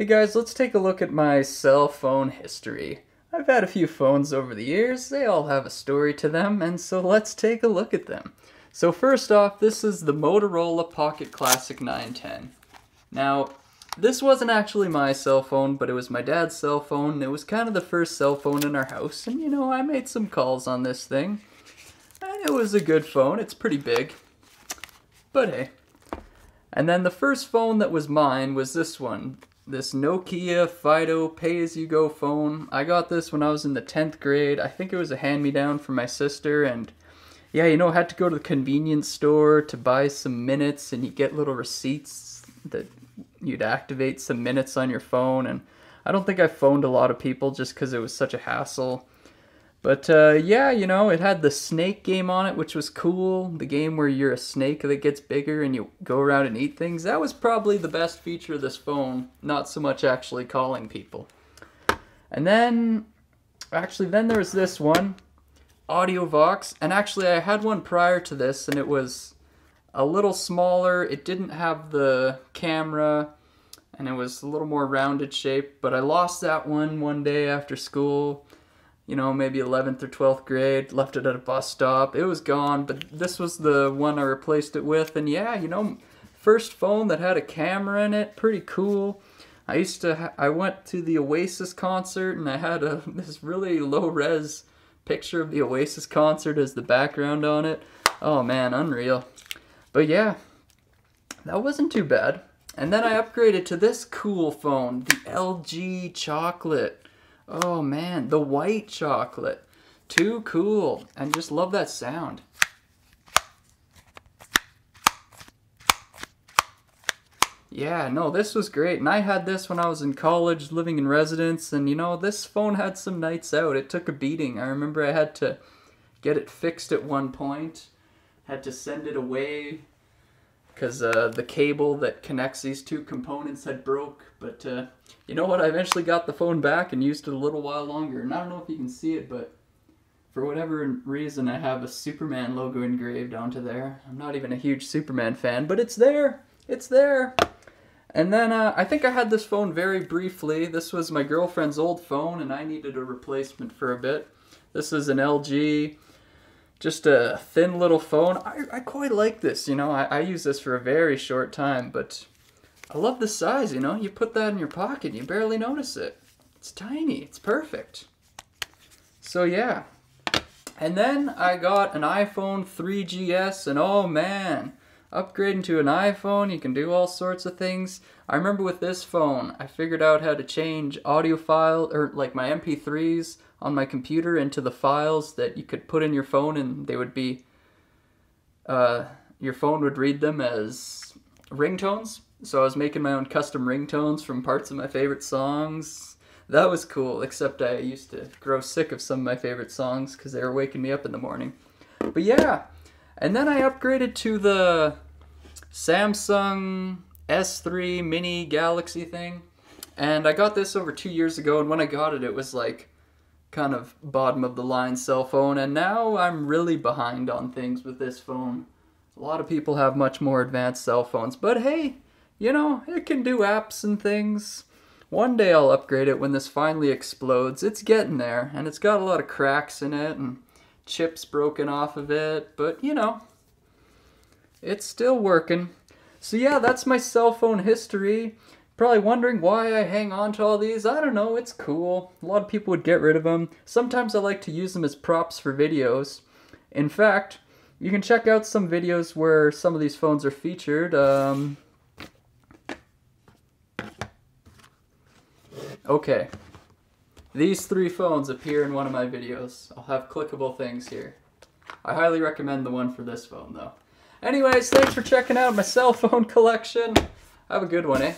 Hey guys, let's take a look at my cell phone history. I've had a few phones over the years, they all have a story to them, and so let's take a look at them. So first off, this is the Motorola Pocket Classic 910. Now, this wasn't actually my cell phone, but it was my dad's cell phone. It was kind of the first cell phone in our house, and you know, I made some calls on this thing. And it was a good phone, it's pretty big. But hey. And then the first phone that was mine was this one, this Nokia Fido pay-as-you-go phone. I got this when I was in the 10th grade. I think it was a hand-me-down from my sister, and yeah, you know, I had to go to the convenience store to buy some minutes, and you get little receipts that you'd activate some minutes on your phone, and I don't think I phoned a lot of people just because it was such a hassle. But uh, yeah, you know, it had the snake game on it, which was cool. The game where you're a snake that gets bigger and you go around and eat things. That was probably the best feature of this phone, not so much actually calling people. And then, actually, then there was this one, AudioVox. And actually, I had one prior to this, and it was a little smaller. It didn't have the camera, and it was a little more rounded shape. But I lost that one one day after school you know, maybe 11th or 12th grade, left it at a bus stop. It was gone, but this was the one I replaced it with. And yeah, you know, first phone that had a camera in it, pretty cool. I used to, I went to the Oasis concert and I had a this really low res picture of the Oasis concert as the background on it. Oh man, unreal. But yeah, that wasn't too bad. And then I upgraded to this cool phone, the LG Chocolate. Oh man, the white chocolate. Too cool. And just love that sound. Yeah, no, this was great. And I had this when I was in college, living in residence. And you know, this phone had some nights out. It took a beating. I remember I had to get it fixed at one point, had to send it away because uh, the cable that connects these two components had broke. But uh, you know what? I eventually got the phone back and used it a little while longer. And I don't know if you can see it, but for whatever reason, I have a Superman logo engraved onto there. I'm not even a huge Superman fan, but it's there. It's there. And then uh, I think I had this phone very briefly. This was my girlfriend's old phone, and I needed a replacement for a bit. This is an LG just a thin little phone. I, I quite like this, you know. I, I use this for a very short time, but I love the size, you know. You put that in your pocket, you barely notice it. It's tiny, it's perfect. So yeah. And then I got an iPhone 3GS, and oh man, upgrading to an iPhone, you can do all sorts of things. I remember with this phone, I figured out how to change audio file, or like my MP3s on my computer into the files that you could put in your phone and they would be uh, your phone would read them as ringtones. So i was making my own custom ringtones from parts of my favorite songs. That was cool except i used to grow sick of some of my favorite songs because they were waking me up in the morning. But yeah and then i upgraded to the samsung s3 mini galaxy thing and i got this over two years ago and when i got it it was like kind of bottom of the line cell phone, and now I'm really behind on things with this phone. A lot of people have much more advanced cell phones, but hey, you know, it can do apps and things. One day I'll upgrade it when this finally explodes. It's getting there, and it's got a lot of cracks in it and chips broken off of it, but you know, it's still working. So yeah, that's my cell phone history. Probably wondering why I hang on to all these. I don't know, it's cool. A lot of people would get rid of them. Sometimes I like to use them as props for videos. In fact, you can check out some videos where some of these phones are featured. Um, okay. These three phones appear in one of my videos. I'll have clickable things here. I highly recommend the one for this phone, though. Anyways, thanks for checking out my cell phone collection. Have a good one, eh?